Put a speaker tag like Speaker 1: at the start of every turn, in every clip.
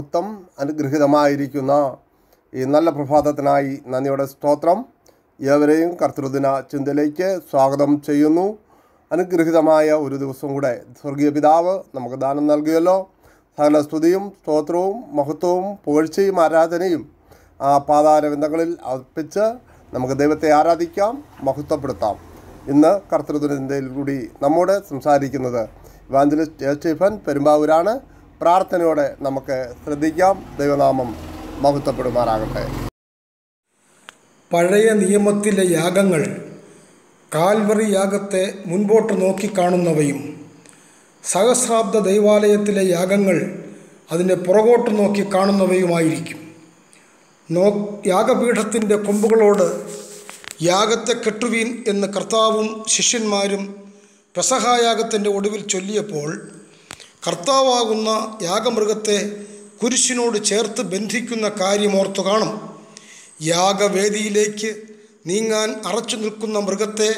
Speaker 1: മഹത്വം അനുഗ്രഹീതമായിരിക്കുന്ന ഈ നല്ല പ്രഭാതത്തിനായി നന്ദിയുടെ സ്തോത്രം. ഏവരെയും കർത്തൃദിന ചിന്തയിലേക്ക് സ്വാഗതം ചെയ്യുന്നു. അനുഗ്രഹീതമായ ഒരു ദിവസം കൂടെ സ്വർഗീയ പിതാവ് നമുക്ക് ദാനം നൽകിയല്ലോ. സകല സ്തുതിയും സ്തോത്രവും മഹത്വവും പുകഴ്ചയും ആരാധനയും ആ പാതാരവിന്ദങ്ങളിൽ അർപ്പിച്ച് നമുക്ക് ദൈവത്തെ ആരാധിക്കാം മഹത്വപ്പെടുത്താം. ഇന്ന് കർത്തൃദിനത്തിൽ കൂടി നമ്മോട് സംസാരിക്കുന്നത് ഇവാഞ്ചലിസ്റ്റ്. സ്റ്റീഫൻ പെരുമ്പാവൂരാണ്. പ്രാർത്ഥനയോടെ നമുക്ക് ശ്രദ്ധിക്കാം. ദൈവനാമം മഹത്വപ്പെടുമാറാകട്ടെ.
Speaker 2: പഴയ നിയമത്തിലെ യാഗങ്ങൾ കാൽവറി യാഗത്തെ മുൻപോട്ട് നോക്കിക്കാണുന്നവയും സഹസ്രാബ്ദ ദൈവാലയത്തിലെ യാഗങ്ങൾ അതിനെ പുറകോട്ട് നോക്കി കാണുന്നവയുമായിരിക്കും. നോ യാഗപീഠത്തിന്റെ കൊമ്പുകളോട് യാഗത്തെ കെട്ടുവീൻ എന്ന് കർത്താവും ശിഷ്യന്മാരും പെസഹായാഗത്തിന്റെ ഒടുവിൽ ചൊല്ലിയപ്പോൾ കർത്താവാകുന്ന യാഗമൃഗത്തെ കുരിശിനോട് ചേർത്ത് ബന്ധിക്കുന്ന കാര്യമോർത്തു കാണും. യാഗവേദിയിലേക്ക് നീങ്ങാൻ അറച്ചു നിൽക്കുന്ന മൃഗത്തെ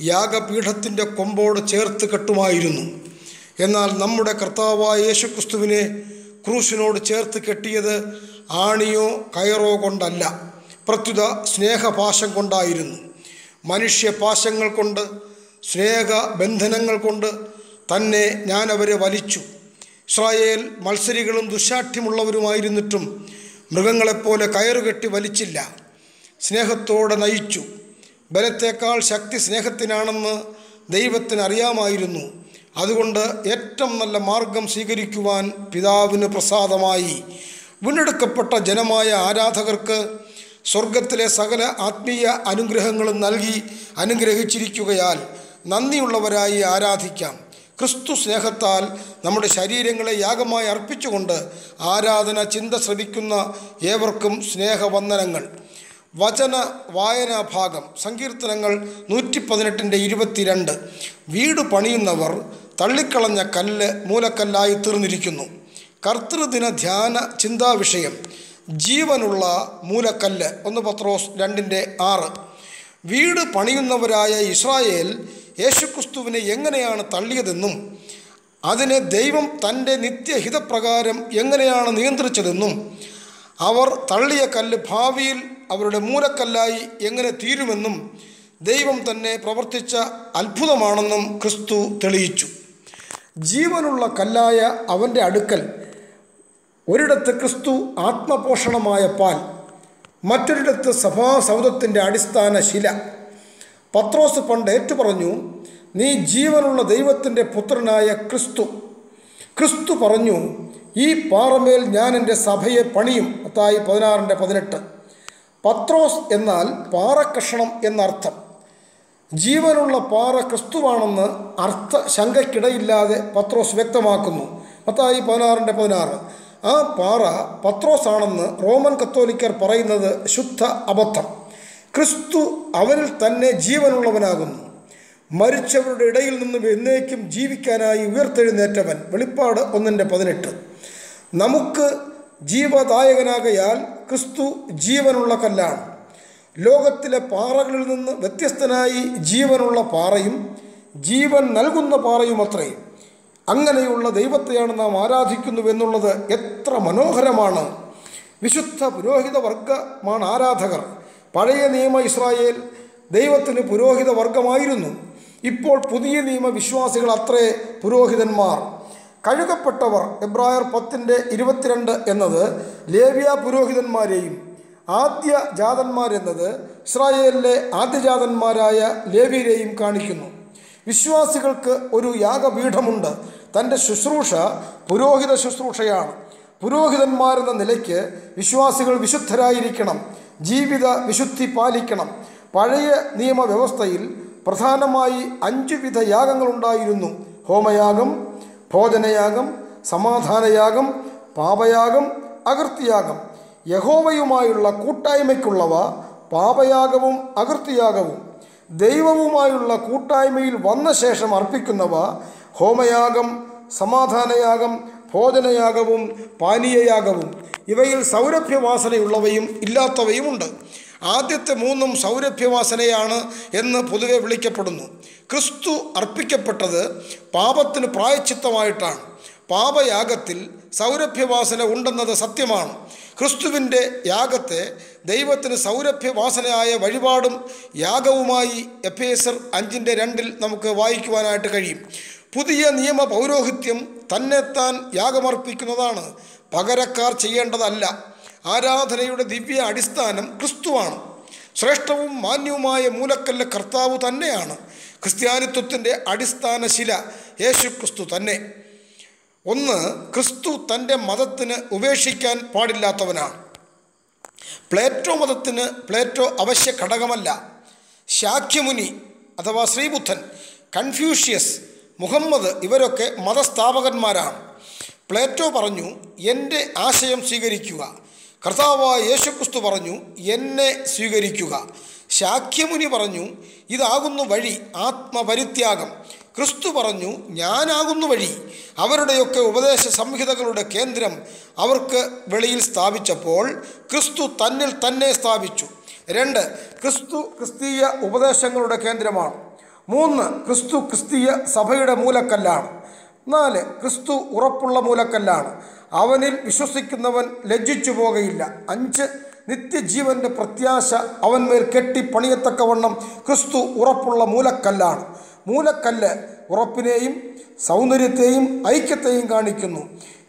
Speaker 2: യാഗപീഠത്തിന്റെ കൊമ്പോട് ചേർത്ത് കെട്ടുമായിരുന്നു. എന്നാൽ നമ്മുടെ കർത്താവായ യേശുക്രിസ്തുവിനെ ക്രൂശിനോട് ചേർത്ത് കെട്ടിയത് ആണിയോ കയറോ കൊണ്ടല്ല പ്രത്യുത സ്നേഹപാശം കൊണ്ടായിരുന്നു. മനുഷ്യപാശങ്ങൾ കൊണ്ട് സ്നേഹബന്ധനങ്ങൾ കൊണ്ട് തന്നെ ഞാൻ അവരെ വലിച്ചു. ഇസ്രായേൽ മത്സരികളും ദുശാഠ്യമുള്ളവരുമായിരുന്നിട്ടും മൃഗങ്ങളെപ്പോലെ കയറുകെട്ടി വലിച്ചില്ല. സ്നേഹത്തോടെ നയിച്ചു. ബലത്തേക്കാൾ ശക്തി സ്നേഹത്തിനാണെന്ന് ദൈവത്തിന് അറിയാമായിരുന്നു അതുകൊണ്ട് ഏറ്റവും നല്ല മാർഗം സ്വീകരിക്കുവാൻ പിതാവിന് പ്രസാദമായി. വീണ്ടെടുക്കപ്പെട്ട ജനമായ ആരാധകർക്ക് സ്വർഗത്തിലെ സകല ആത്മീയ അനുഗ്രഹങ്ങളും നൽകി അനുഗ്രഹിച്ചിരിക്കുകയാൽ നന്ദിയുള്ളവരായി ആരാധിക്കാം. ക്രിസ്തു സ്നേഹത്താൽ നമ്മുടെ ശരീരങ്ങളെ യാഗമായി അർപ്പിച്ചുകൊണ്ട് ആരാധന ചിന്ത ശ്രവിക്കുന്ന ഏവർക്കും സ്നേഹവന്ദനങ്ങൾ. വചന വായനാ ഭാഗം സങ്കീർത്തനങ്ങൾ നൂറ്റി പതിനെട്ടിന്റെ ഇരുപത്തിരണ്ട്. വീട് പണിയുന്നവർ തള്ളിക്കളഞ്ഞ കല്ല് മൂലക്കല്ലായി തീർന്നിരിക്കുന്നു. കർത്തൃദിന ധ്യാന ചിന്താവിഷയം ജീവനുള്ള മൂലക്കല്ല്. ഒന്ന് പത്രോസ് രണ്ടിന്റെ ആറ്. വീട് പണിയുന്നവരായ ഇസ്രായേൽ യേശുക്രിസ്തുവിനെ എങ്ങനെയാണ് തള്ളിയതെന്നും അതിനെ ദൈവം തന്റെ നിത്യഹിതപ്രകാരം എങ്ങനെയാണ് നിയന്ത്രിച്ചതെന്നും അവർ തള്ളിയ കല്ല് ഭാവിയിൽ അവരുടെ മൂലക്കല്ലായി എങ്ങനെ തീരുമെന്നും ദൈവം തന്നെ പ്രവർത്തിച്ച അത്ഭുതമാണെന്നും ക്രിസ്തു തെളിയിച്ചു. ജീവനുള്ള കല്ലായ അവന്റെ അടുക്കൽ ഒരിടത്ത് ക്രിസ്തു ആത്മപോഷണമായ പാൽ മറ്റൊരിടത്ത് സഭാസൗദത്തിന്റെ അടിസ്ഥാന ശില. പത്രോസ് പണ്ട് ഏറ്റുപറഞ്ഞു നീ ജീവനുള്ള ദൈവത്തിന്റെ പുത്രനായ ക്രിസ്തു. ക്രിസ്തു പറഞ്ഞു ഈ പാറമേൽ ഞാൻ എന്റെ സഭയെ പണിയും. അത്തായി പതിനാറിന്റെ പതിനെട്ട്. പത്രോസ് എന്നാൽ പാറക്കഷണം എന്നർത്ഥം. ജീവനുള്ള പാറ ക്രിസ്തുവാണെന്ന് അർത്ഥ ശങ്കയ്ക്കിടയില്ലാതെ പത്രോസ് വ്യക്തമാക്കുന്നു. മത്തായി പതിനാറിന്റെ പതിനാറ്. ആ പാറ പത്രോസ് ആണെന്ന് റോമൻ കത്തോലിക്കർ പറയുന്നത് ശുദ്ധ അബദ്ധം. ക്രിസ്തു അവരിൽ തന്നെ ജീവനുള്ളവനാകുന്നു. മരിച്ചവരുടെ ഇടയിൽ നിന്നും എന്നേക്കും ജീവിക്കാനായി ഉയർത്തെഴുന്നേറ്റവൻ. വെളിപ്പാട് ഒന്നിന്റെ പതിനെട്ട്. നമുക്ക് ജീവദായകനാകയാൽ ക്രിസ്തു ജീവനുള്ള കല്ലാണ്. ലോകത്തിലെ പാറകളിൽ നിന്ന് വ്യത്യസ്തനായി ജീവനുള്ള പാറയും ജീവൻ നൽകുന്ന പാറയും അത്രേ അങ്ങനെയുള്ള ദൈവത്തെയാണ് നാം ആരാധിക്കുന്നുവെന്നുള്ളത് എത്ര മനോഹരമാണ്. വിശുദ്ധ പുരോഹിത വർഗമാണ് ആരാധകർ. പഴയ നിയമ ഇസ്രായേൽ ദൈവത്തിന് പുരോഹിത വർഗമായിരുന്നു. ഇപ്പോൾ പുതിയ നിയമ വിശ്വാസികൾ അത്രേ പുരോഹിതന്മാർ. കഴുകപ്പെട്ടവർ എബ്രായർ പത്തിന്റെ ഇരുപത്തിരണ്ട് എന്നത് ലേവ്യ പുരോഹിതന്മാരെയും ആദ്യ ജാതന്മാരെന്നത് ഇസ്രായേലിലെ ആദ്യജാതന്മാരായ ലേവിയരെയും കാണിക്കുന്നു. വിശ്വാസികൾക്ക് ഒരു യാഗപീഠമുണ്ട്. തന്റെ ശുശ്രൂഷ പുരോഹിത ശുശ്രൂഷയാണ്. പുരോഹിതന്മാരെന്ന നിലയ്ക്ക് വിശ്വാസികൾ വിശുദ്ധരായിരിക്കണം. ജീവിത വിശുദ്ധി പാലിക്കണം. പഴയ നിയമവ്യവസ്ഥയിൽ പ്രധാനമായി അഞ്ചു വിധ യാഗങ്ങളുണ്ടായിരുന്നു ഹോമയാഗം ഭോജനയാഗം സമാധാനയാഗം പാപയാഗം അകൃത്യയാഗം. യഹോവയുമായുള്ള കൂട്ടായ്മയ്ക്കുള്ളവ പാപയാഗവും അകൃത്യയാഗവും. ദൈവവുമായുള്ള കൂട്ടായ്മയിൽ വന്ന ശേഷം അർപ്പിക്കുന്നവ ഹോമയാഗം സമാധാനയാഗം ഭോജനയാഗവും പാനീയയാഗവും. ഇവയിൽ സൗരഭ്യവാസനയുള്ളവയും ഇല്ലാത്തവയുമുണ്ട്. ആദ്യത്തെ മൂന്നും സൗരഭ്യവാസനയാണ് എന്ന് പൊതുവെ വിളിക്കപ്പെടുന്നു. ക്രിസ്തു അർപ്പിക്കപ്പെട്ടത് പാപത്തിന് പ്രായച്ചിത്തമായിട്ടാണ്. പാപയാഗത്തിൽ സൗരഭ്യവാസന ഉണ്ടെന്നത് സത്യമാണ്. ക്രിസ്തുവിന്റെ യാഗത്തെ ദൈവത്തിന് സൗരഭ്യവാസനയായ വഴിപാടും യാഗവുമായി എഫേസർ അഞ്ചിന്റെ രണ്ടിൽ നമുക്ക് വായിക്കുവാനായിട്ട് കഴിയും. പുതിയ നിയമ പൗരോഹിത്യം തന്നെത്താൻ യാഗമർപ്പിക്കുന്നതാണ്. പകരക്കാർ ചെയ്യേണ്ടതല്ല. ആരാധനയുടെ ദിവ്യ അടിസ്ഥാനം ക്രിസ്തുവാണ്. ശ്രേഷ്ഠവും മാന്യവുമായ മൂലക്കല്ല് കർത്താവ് തന്നെയാണ്. ക്രിസ്ത്യാനിത്വത്തിന്റെ അടിസ്ഥാന ശില യേശു ക്രിസ്തു തന്നെ. ഒന്ന് ക്രിസ്തു തന്റെ മതത്തിന് ഉപേക്ഷിക്കാൻ പാടില്ലാത്തവനാണ്. പ്ലേറ്റോ മതത്തിന് പ്ലേറ്റോ അവശ്യ ഘടകമല്ല. ശാഖ്യമുനി അഥവാ ശ്രീബുദ്ധൻ കൺഫ്യൂഷ്യസ് മുഹമ്മദ് ഇവരൊക്കെ മതസ്ഥാപകന്മാരാണ്. പ്ലേറ്റോ പറഞ്ഞു എന്റെ ആശയം സ്വീകരിക്കുക. കർത്താവായ യേശുക്രിസ്തു പറഞ്ഞു എന്നെ സ്വീകരിക്കുക. ശാക്യമുനി പറഞ്ഞു ഇതാകുന്നു വഴി ആത്മപരിത്യാഗം. ക്രിസ്തു പറഞ്ഞു ഞാനാകുന്നു വഴി. അവരുടെയൊക്കെ ഉപദേശ സംഹിതകളുടെ കേന്ദ്രം അവർക്ക് വെളിയിൽ സ്ഥാപിച്ചപ്പോൾ ക്രിസ്തു തന്നിൽ തന്നെ സ്ഥാപിച്ചു. രണ്ട് ക്രിസ്തു ക്രിസ്തീയ ഉപദേശങ്ങളുടെ കേന്ദ്രമാണ്. മൂന്ന് ക്രിസ്തു ക്രിസ്തീയ സഭയുടെ മൂലക്കല്ലാണ്. നാല് ക്രിസ്തു ഉറപ്പുള്ള മൂലക്കല്ലാണ്. അവനിൽ വിശ്വസിക്കുന്നവൻ ലജ്ജിച്ചു പോകയില്ല. അഞ്ച് നിത്യജീവന്റെ പ്രത്യാശ അവന്മേൽ കെട്ടി പണിയത്തക്കവണ്ണം ക്രിസ്തു ഉറപ്പുള്ള മൂലക്കല്ലാണ്. മൂലക്കല്ല് ഉറപ്പിനെയും സൗന്ദര്യത്തെയും ഐക്യത്തെയും കാണിക്കുന്നു.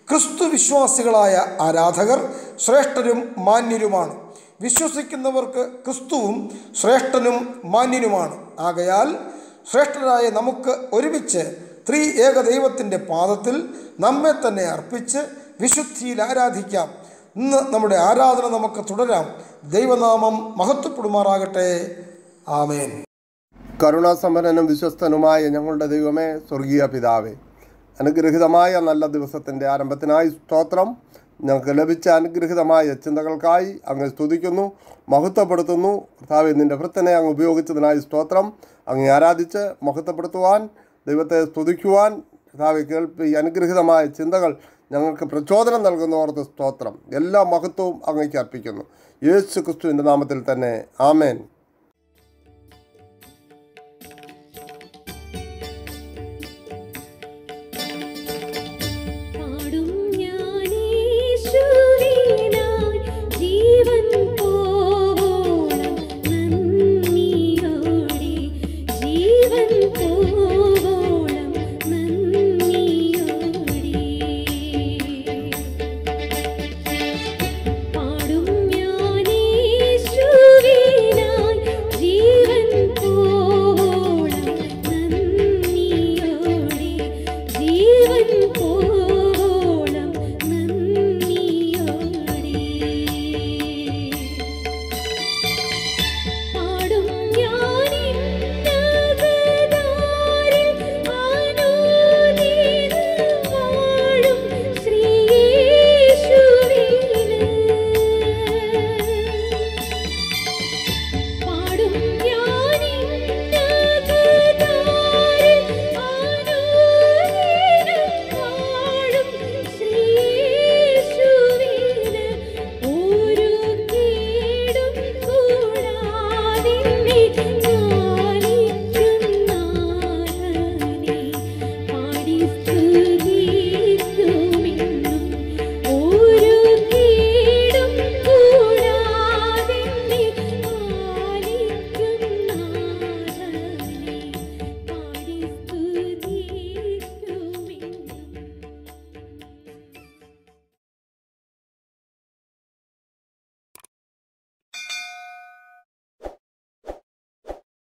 Speaker 2: ക്രിസ്തു വിശ്വാസികളായ ആരാധകർ ശ്രേഷ്ഠരും മാന്യരുമാണ്. വിശ്വസിക്കുന്നവർക്ക് ക്രിസ്തുവും ശ്രേഷ്ഠനും മാന്യനുമാണ് ആകയാൽ ശ്രേഷ്ഠരായ നമുക്ക് ഒരുമിച്ച് ത്രീ ഏക ദൈവത്തിന്റെ പാദത്തിൽ നമ്മെ തന്നെ അർപ്പിച്ച് വിശുദ്ധിയിൽ ആരാധിക്കാം. ഇന്ന് നമ്മുടെ ആരാധന നമുക്ക് തുടരാം. ദൈവനാമം മഹത്വപ്പെടുമാറാകട്ടെ. ആമേൻ.
Speaker 1: കരുണാസമ്പന്നനും വിശ്വസ്തനുമായ ഞങ്ങളുടെ ദൈവമേ സ്വർഗീയ പിതാവേ അനുഗ്രഹിതമായ നല്ല ദിവസത്തിന്റെ ആരംഭത്തിനായി സ്തോത്രം. ഞങ്ങൾക്ക് ലഭിച്ച അനുഗ്രഹിതമായ ചിന്തകൾക്കായി അങ്ങ് സ്തുതിക്കുന്നു മഹത്വപ്പെടുത്തുന്നു. കർത്താവ് നിന്റെ വൃത്തനെ അങ്ങ് ഉപയോഗിച്ചതിനായി സ്തോത്രം. അങ്ങ് ആരാധിച്ച് മഹത്വപ്പെടുത്തുവാൻ ദൈവത്തെ സ്തുതിക്കുവാൻ കർത്താവ് കേൾപ്പി അനുഗ്രഹിതമായ ചിന്തകൾ ഞങ്ങൾക്ക് പ്രചോദനം നൽകുന്നവർക്ക് സ്തോത്രം. എല്ലാ മഹത്വവും അങ്ങേക്ക് അർപ്പിക്കുന്നു. യേശു ക്രിസ്തുവിന്റെ നാമത്തിൽ തന്നെ. ആമേൻ.